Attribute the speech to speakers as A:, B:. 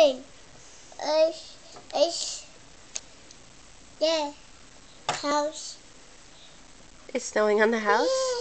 A: Nein. Ich, ich, yeah, house.
B: It's snowing on the house?